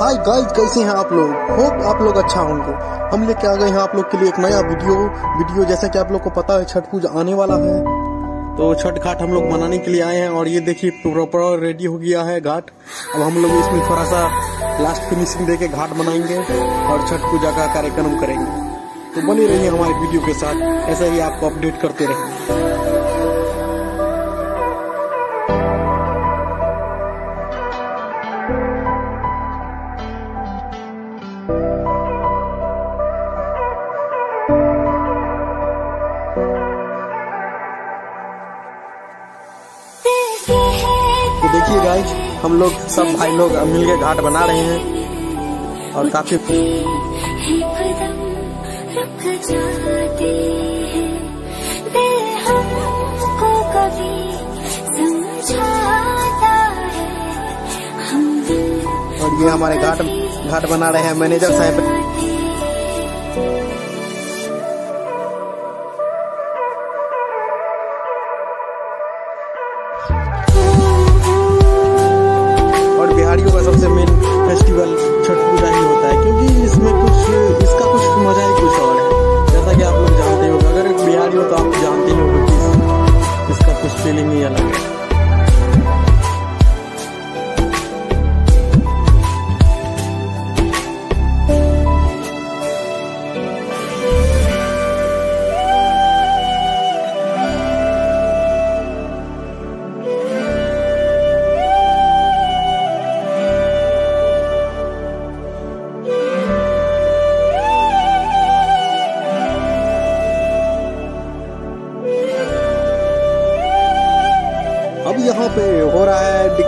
Hi guys कैसे हैं आप लोग? होप आप लोग अच्छा होंगे। हम लेके आ गए हैं आप लोग के लिए एक नया वीडियो वीडियो जैसा कि आप लोग को पता है, छठ पूजा आने वाला है। तो छठ घाट हम लोग मनाने के लिए आए हैं और ये देखिए प्रॉपर रेडी हो गया है घाट। अब हम लोग इसमें थोड़ा सा लास्ट फिनिशिंग दे के घाट बनाएँगे और छठ पूजा का कार्यक्रम करेंगे। तो बने रहिए हमारे वीडियो के साथ। ऐसा ही आपको अपडेट करते रहेंगे तो देखिए गाइज़ हम लोग सब भाई लोग मिलके घाट बना रहे हैं। और काफ़ी और ये हमारे घाट घाट बना रहे हैं। मैनेजर साहब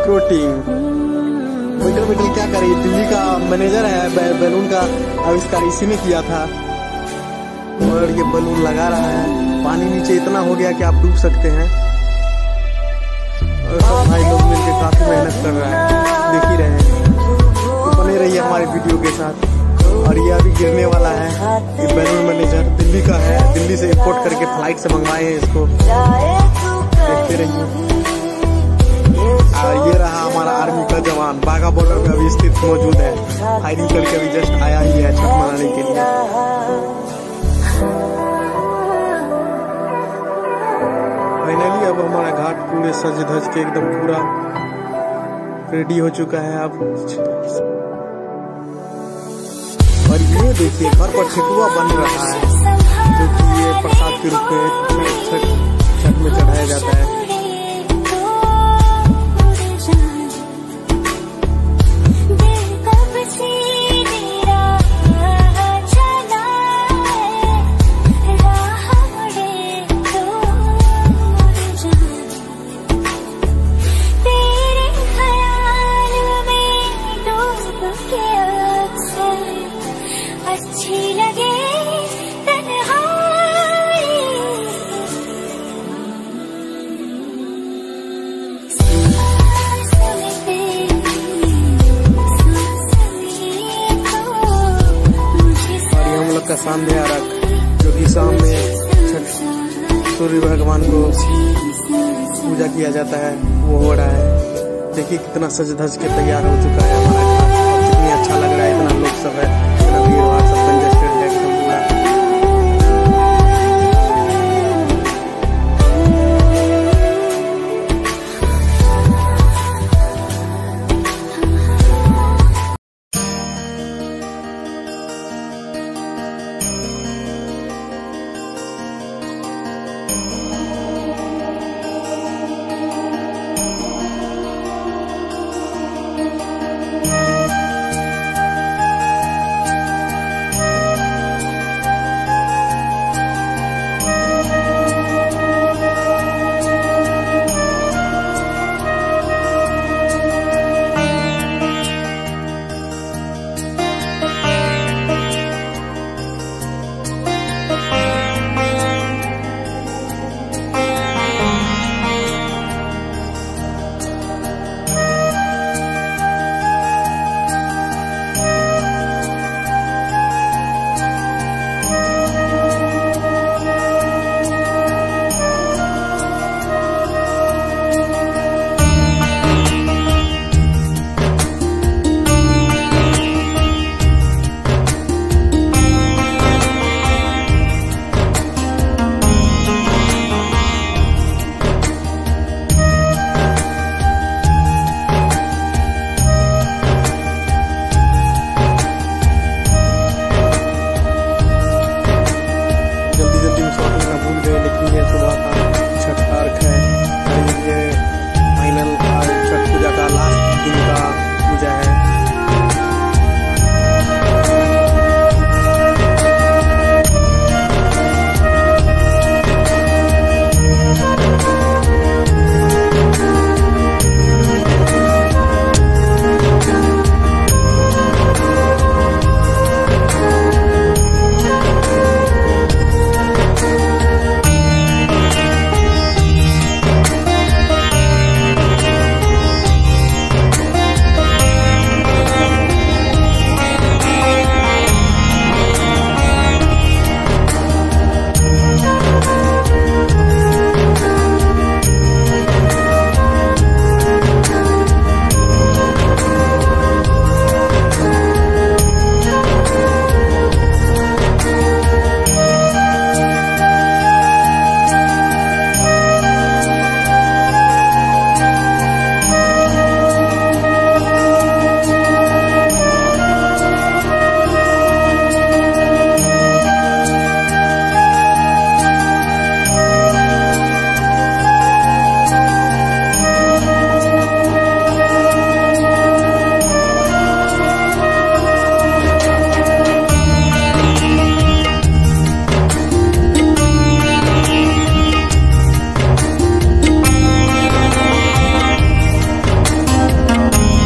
डिक्रोटिंग बैठल बैठल क्या करें? दिल्ली का मैनेजर है बैलून का आविष्कार इसी ने किया था। और ये बलून लगा रहा है। पानी नीचे इतना हो गया कि आप डूब सकते हैं। और सब भाई लोग मिलकर काफ़ी मेहनत कर रहा है। देख ही रहे हैं। तो बने रहिए हमारे वीडियो के साथ। और ये अभी गिरने वाला है। ये बैलून मैनेजर दिल्ली का है। दिल्ली से इंपोर्ट करके फ़्लाइट से मंगवाए हैं इसको। का जवान, बाघा बॉर्डर में अभी स्थित मौजूद है। फायरिंग करके अभी जस्ट आया ही है छठ मनाने के लिए। फाइनली अब हमारा घाट पूरे सज धज के एकदम पूरा रेडी हो चुका है अब। और ये देखिए, घर पर ठेकुआ बन रहा है, जो कि ये प्रसाद के रूप में सांध्य अर्घ जो कि शाम में छठ सूर्य भगवान को पूजा किया जाता है, वो हो रहा है। देखिए कितना सज धज के तैयार हो चुका है हमारा कितनी अच्छा लग रहा है, इतना लोग सब है, इतना भीड़ भाड़ सब कंजेस्टेड है एकदम।